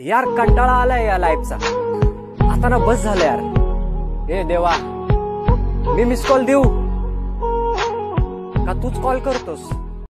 यार कंटाळा आलाय या लाईफचा आता ना बस झालं यार. हे देवा. मी मिस कॉल देऊ? का तूच कॉल करतोस?